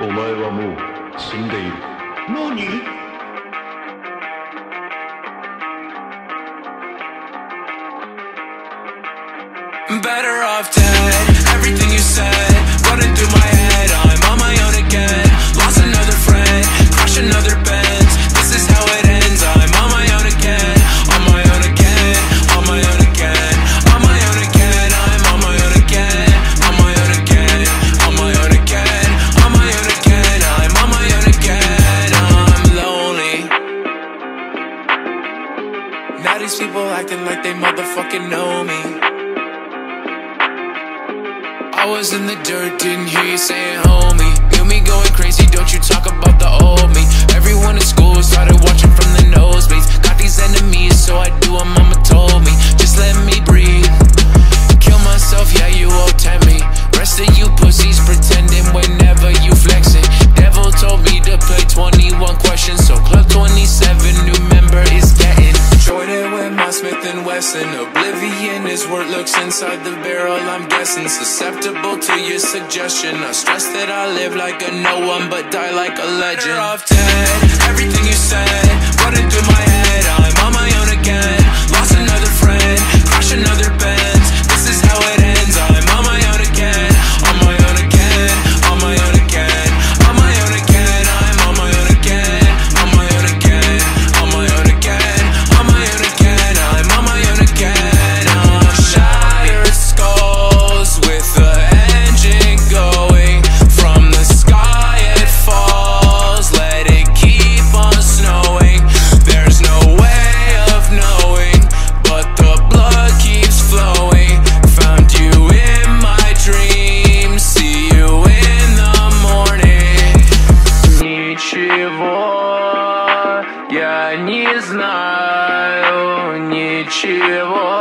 お前はもう死んでいる何 Better off dead. People acting like they motherfucking know me. I was in the dirt, didn't hear you saying homie. Feel me going crazy, don't you talk about the old me. Everyone in school started watching from Smith and Wesson. Oblivion is what looks inside the barrel. I'm guessing susceptible to your suggestion. I stress that I live like a no one, but die like a legend. Off dead. Everything Ничего я не знаю, ничего,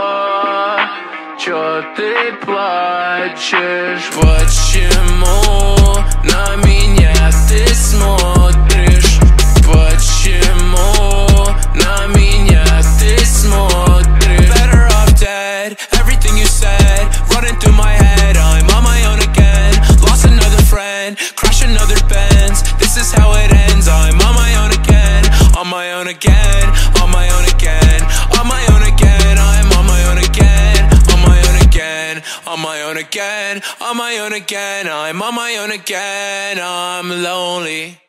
чё ты плачешь, Почему на меня ты смотришь? Почему на меня ты смотришь? Better off dead. Everything you said running through my head. I'm another Benz. This is how it ends. I'm on my own again. On my own again. On my own again. On my own again. I'm on my own again. On my own again. On my own again. On my own again. I'm on my own again. I'm lonely.